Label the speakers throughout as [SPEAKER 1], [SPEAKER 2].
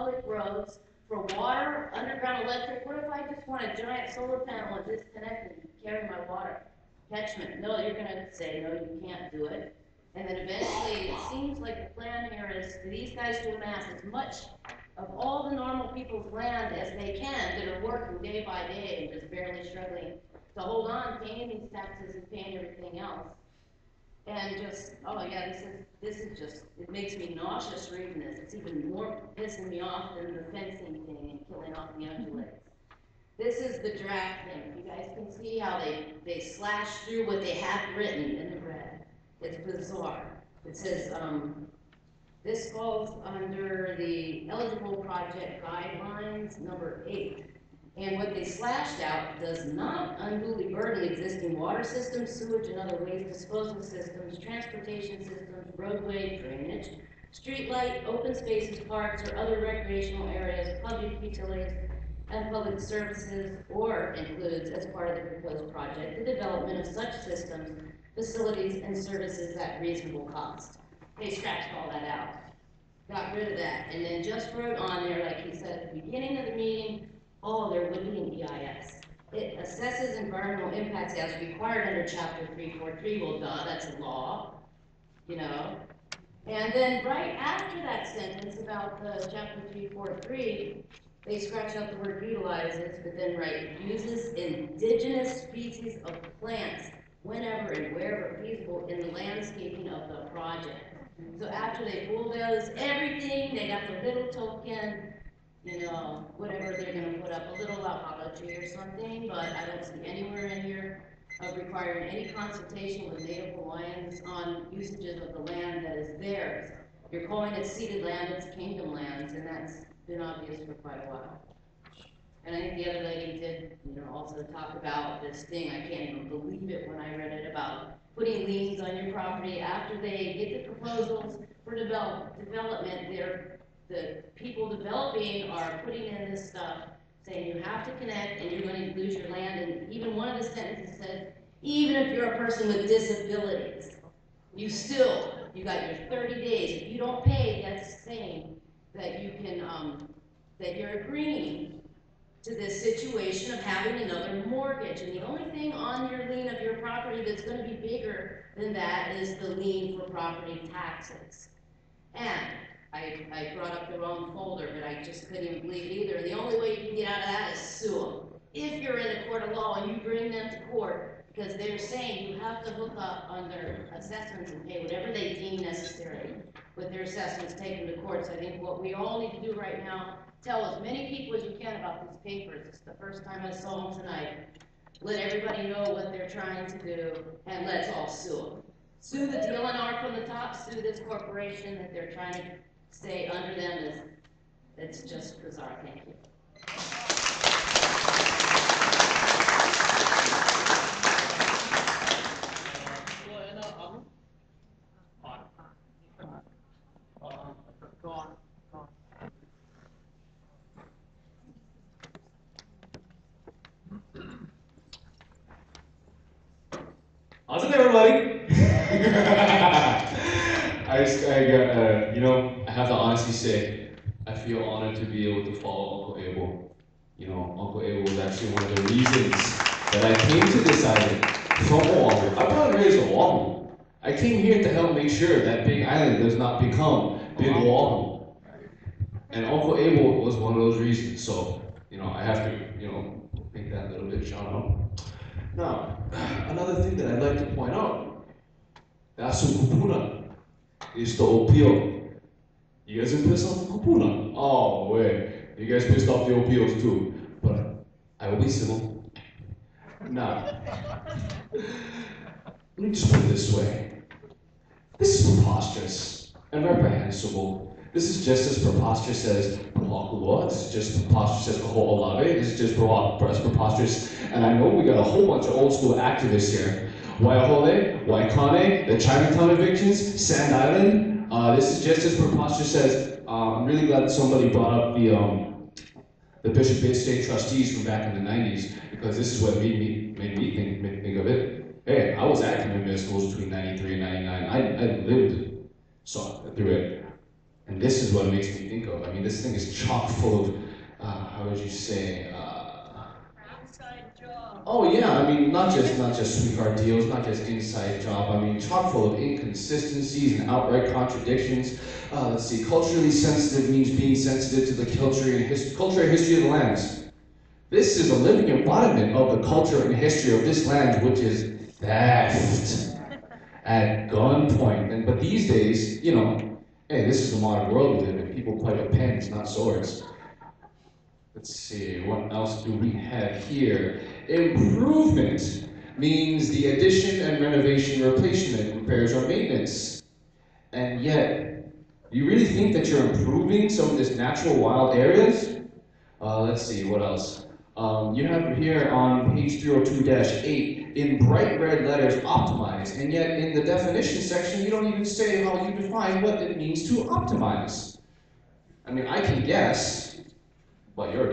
[SPEAKER 1] public roads for water, underground electric, what if I just want a giant solar panel and disconnect and carry my water? Catchment, no, you're gonna say, no, you can't do it. And then eventually, it seems like the plan here is for these guys to amass as much of all the normal people's land as they can that are working day by day and just barely struggling to hold on, paying these taxes and paying everything else. And just, oh yeah, this is, this is just, it makes me nauseous reading this. It's even more pissing me off than the fencing thing and killing off the ungulates. This is the draft thing. You guys can see how they, they slash through what they have written in the red. It's bizarre. It says, um, this falls under the eligible project guidelines, number eight. And what they slashed out does not unduly burden existing water systems, sewage and other waste disposal systems, transportation systems, roadway drainage, streetlight, open spaces, parks, or other recreational areas, public utilities, and public services, or includes as part of the proposed project, the development of such systems, facilities, and services at reasonable cost. They scratched all that out, got rid of that, and then just wrote on there, like he said at the beginning of the meeting, oh, there would be an EIS. It assesses environmental impacts as required under chapter three four three, well, duh, that's a law, you know? And then right after that sentence about the chapter three four three, they scratch out the word utilizes, but then write uses indigenous species of plants whenever and wherever feasible in the landscaping of the project. So after they bulldoze everything, they got the little token, you uh, know, whatever they're gonna put up, a little apology or something, but I don't see anywhere in here of requiring any consultation with Native Hawaiians on usages of the land that is theirs. You're calling it ceded land, it's kingdom lands, and that's been obvious for quite a while. And I think the other lady did, you know, also talk about this thing, I can't even believe it when I read it, about putting liens on your property after they get the proposals for develop, development, they're, the people developing are putting in this stuff, saying you have to connect and you're gonna lose your land, and even one of the sentences said, even if you're a person with disabilities, you still, you got your thirty days, if you don't pay, that's saying that you can, um, that you're agreeing to this situation of having another mortgage, and the only thing on your lien of your property that's gonna be bigger than that is the lien for property taxes. And I, I brought up the wrong folder, but I just couldn't believe it either. The only way you can get out of that is sue them. If you're in a court of law and you bring them to court, because they're saying you have to hook up on their assessments and pay whatever they deem necessary with their assessments taken to courts. I think what we all need to do right now, tell as many people as you can about these papers. It's the first time I saw them tonight. Let everybody know what they're trying to do, and let's all sue them. Sue the DLNR from the top, sue this corporation that they're trying to stay under them is, it's just bizarre, thank you.
[SPEAKER 2] How's it, everybody? I, just, I got, uh, you know, I have to honestly say, I feel honored to be able to follow Uncle Abel. You know, Uncle Abel was actually one of the reasons that I came to this island from Oahu. I'm and raised in Oahu. I came here to help make sure that Big Island does not become Big Oahu. And Uncle Abel was one of those reasons. So, you know, I have to, you know, make that little bit shout out. Now, another thing that I'd like to point out, the asukupuna is the opio. You guys are pissed off the kupuna? Oh, wait. You guys pissed off the opios too. But I will be civil. Now, let me just put it this way. This is preposterous and reprehensible. This is just as preposterous as Pohakuloa. This is just preposterous as Kaho'olawe. This is just preposterous. And I know we got a whole bunch of old school activists here. Waihole, Waikane, the Chinatown evictions, Sand Island. Uh, this is just as preposterous as, uh, I'm really glad somebody brought up the, um, the Bishop Bay State trustees from back in the 90s, because this is what made me, made me think, make, think of it. Hey, I was active in middle schools between 93 and 99. I, I lived saw through it. And this is what it makes me think of. I mean, this thing is chock full of, uh, how would you say, uh, Oh yeah, I mean not just not just sweetheart deals, not just inside job. I mean chock full of inconsistencies and outright contradictions. Uh, let's see, culturally sensitive means being sensitive to the culture and his, culture and history of the lands. This is a living embodiment of the culture and history of this land, which is theft at gunpoint. And but these days, you know, hey, this is the modern world we live in. People play with pens, not swords. Let's see, what else do we have here? Improvement means the addition and renovation, replacement, repairs, or maintenance. And yet, do you really think that you're improving some of these natural wild areas? Uh, let's see, what else? Um, you have here on page 302-8, in bright red letters, optimize, and yet in the definition section, you don't even say how you define what it means to optimize. I mean, I can guess, by your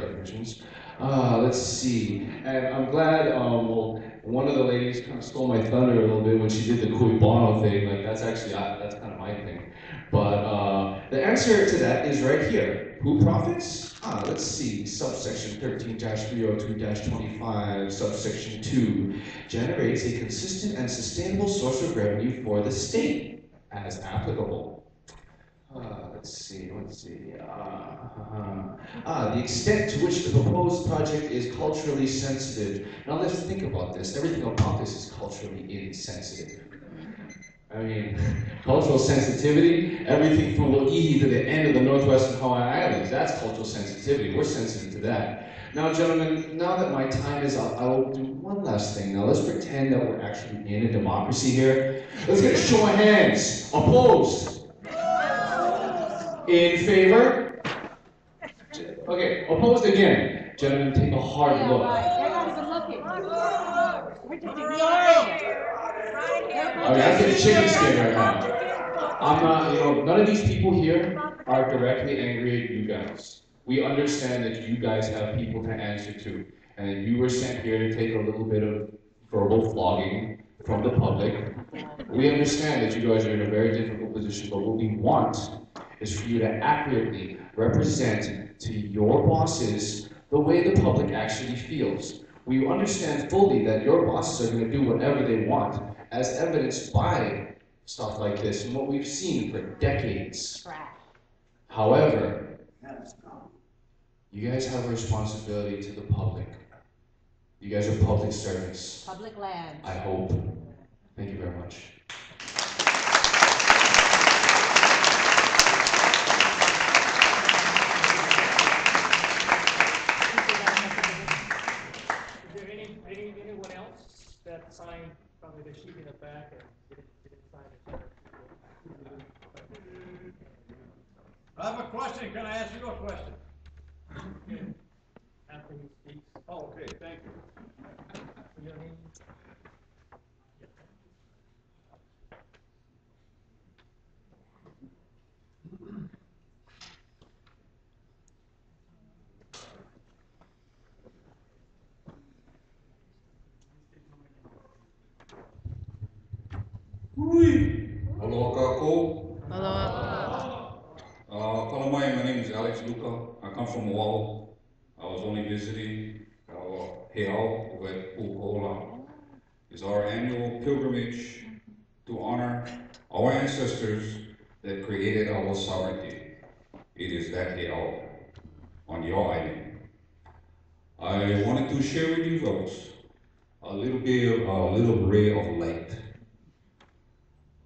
[SPEAKER 2] Uh, let's see. And I'm glad, um, well, one of the ladies kind of stole my thunder a little bit when she did the Cui Bono thing. Like, that's actually, uh, that's kind of my thing. But uh, the answer to that is right here. Who profits? Ah, let's see. Subsection 13-302-25, subsection 2, generates a consistent and sustainable source of revenue for the state as applicable. Uh, let's see, let's see. Uh, uh, the extent to which the proposed project is culturally sensitive. Now let's think about this. Everything about this is culturally insensitive. I mean, cultural sensitivity, everything from Loihi to the end of the northwestern Hawaiian Islands, that's cultural sensitivity. We're sensitive to that. Now, gentlemen, now that my time is up, I will do one last thing. Now, let's pretend that we're actually in a democracy here. Let's get a show of hands. Opposed? In favor? Okay, opposed again. Gentlemen, take a hard
[SPEAKER 3] Yeah,
[SPEAKER 2] look.
[SPEAKER 3] right. They're not even looking. We're just ignoring it.
[SPEAKER 2] I mean, I get chicken skin right now. I'm not, you know, none of these people here are directly angry at you guys. We understand that you guys have people to answer to, and you were sent here to take a little bit of verbal flogging from the public. We understand that you guys are in a very difficult position, but what we want is for you to accurately represent to your bosses the way the public actually feels. We understand fully that your bosses are going to do whatever they want, as evidenced by stuff like this and what we've seen for decades. However, you guys have a responsibility to the public. You guys are public servants.
[SPEAKER 3] Public land.
[SPEAKER 2] I hope. Thank you very much.
[SPEAKER 4] Is there any, any, anyone else that signed probably the sheet in the back and didn't, didn't sign it?
[SPEAKER 5] I have a question, can I ask you a question?
[SPEAKER 4] After he speaks,
[SPEAKER 5] Oh, okay, thank you.
[SPEAKER 4] your name?
[SPEAKER 6] Aloha kakou. Uh, Kalamai, my name is Alex Luca. I come from Oahu. I was only visiting our heiau over at Puukohola. It's our annual pilgrimage to honor our ancestors that created our sovereignty. It is that heiau on your island. I wanted to share with you folks a little bit, of, a little ray of light.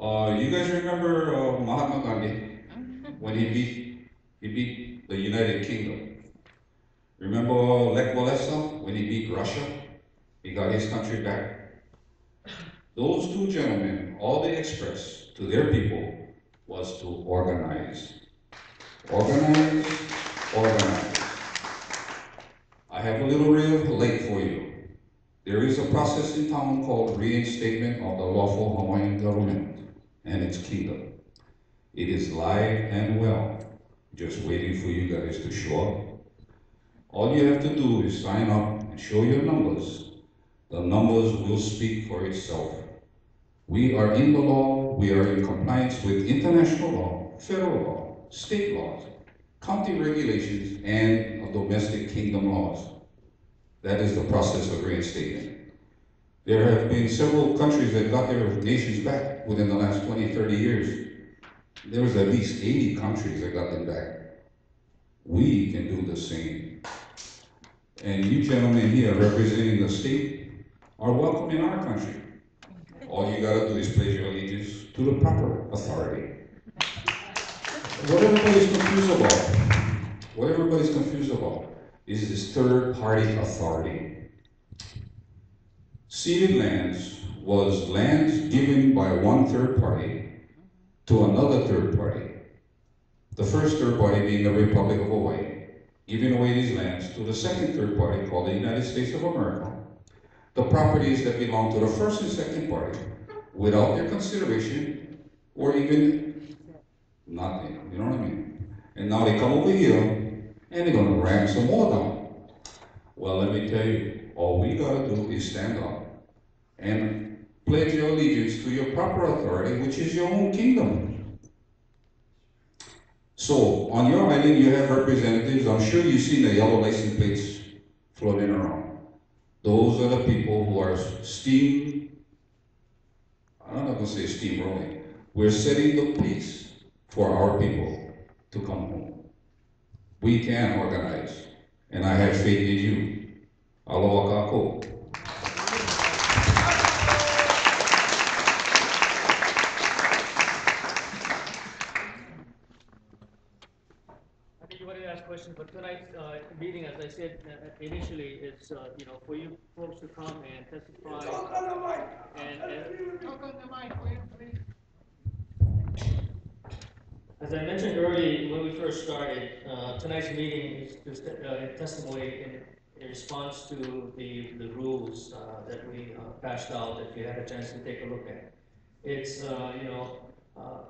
[SPEAKER 6] Uh, you guys remember uh, Mahatma Gandhi when he beat he beat the United Kingdom? Remember Lech Walesa when he beat Russia? He got his country back. Those two gentlemen, all they expressed to their people was to organize. Organize, organize. I have a little light for you. There is a process in town called reinstatement of the lawful Hawaiian government and its kingdom. It is live and well, just waiting for you guys to show up. All you have to do is sign up and show your numbers. The numbers will speak for itself. We are in the law, we are in compliance with international law, federal law, state laws, county regulations, and domestic kingdom laws. That is the process of reinstatement. There have been several countries that got their nations back within the last 20, 30 years. There was at least 80 countries that got them back. We can do the same. And you gentlemen here representing the state are welcome in our country. All you gotta do is pledge your allegiance to the proper authority. What everybody's confused about, what everybody's confused about is this third party authority. Ceded lands was lands given by one third party to another third party. The first third party being the Republic of Hawaii, giving away these lands to the second third party called the United States of America. The properties that belong to the first and second party without their consideration or even nothing, you know what I mean? And now they come over here and they're gonna ram some more down. Well, let me tell you, all we gotta do is stand up and pledge your allegiance to your proper authority, which is your own kingdom. So, on your island, you have representatives. I'm sure you've seen the yellow license plates floating around. Those are the people who are steam, I'm not gonna say steamrolling. We're setting the pace for our people to come home. We can organize, and I have faith in you. Aloha kakou.
[SPEAKER 4] I think you wanted to ask questions, but tonight's uh, meeting, as I said uh, initially, is, uh, you know, for you folks to come and testify. And, and. As I mentioned earlier, when we first started, uh, tonight's meeting is just uh, testimony in, in response to the, the rules uh, that we uh, passed out, that you had a chance to take a look at. It's, uh, you know, uh,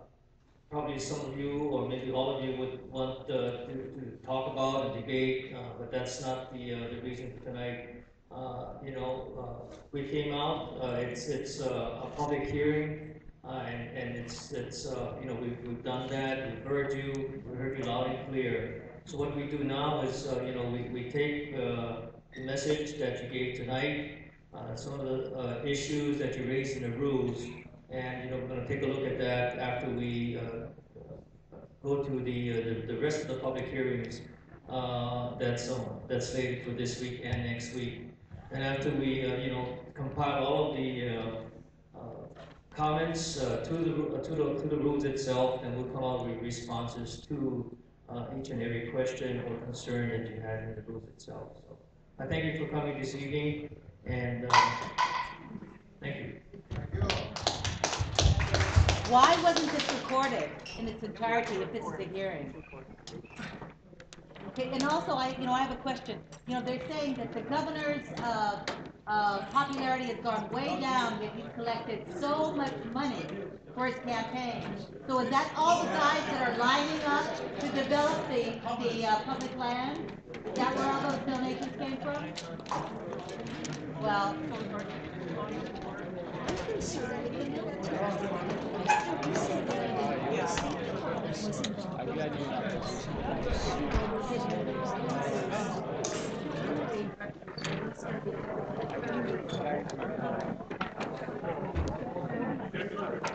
[SPEAKER 4] probably some of you, or maybe all of you would want uh, to, to talk about and debate, uh, but that's not the, uh, the reason for tonight. Uh, you know, uh, we came out, uh, it's, it's a public hearing, and, and it's, it's, you know, we've, we've done that, we've heard you, we heard you loud and clear. So what we do now is, you know, we, we take, the message that you gave tonight, some of the, issues that you raised in the rules, and, you know, we're gonna take a look at that after we, uh, go to the, uh, the, the rest of the public hearings, uh, that's, uh, that's slated for this week and next week. And after we, uh, you know, compile all of the, uh, uh, comments, to the, to the, to the rules itself, and we'll come out with responses to, each and every question or concern that you had in the rules itself, so. I thank you for coming this evening, and, thank you.
[SPEAKER 3] Why wasn't this recorded in its entirety if this is a hearing? Okay, and also, I, you know, I have a question. You know, they're saying that the governor's, uh, uh, popularity has gone way down, yet he's collected so much money for his campaign. So is that all the guys that are lining up to develop the, the, uh, public land? Is that where all those donations came from? Well,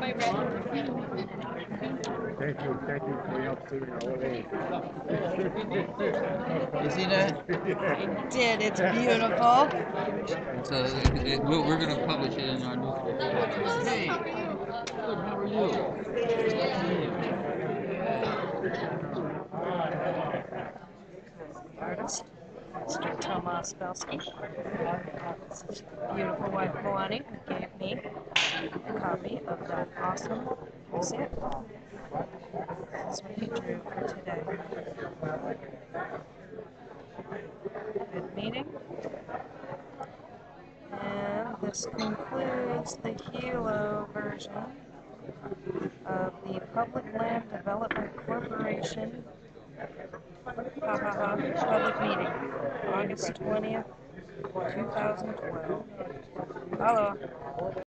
[SPEAKER 3] my red.
[SPEAKER 7] Thank you, thank you for your help saving our old age.
[SPEAKER 8] You see that?
[SPEAKER 9] I did. It's beautiful.
[SPEAKER 8] So uh, it, it, we're, we're gonna publish it in our newspaper. Hey, good. How are you?
[SPEAKER 9] Artist, Mr. Tomas Belsky. His beautiful wife Milani gave me a copy of that awesome mosaic. That's what he drew for today. Good meeting. And this concludes the Hilo version of the Public Land Development Corporation ha ha ha public meeting, August twentieth, two thousand twelve. Hello.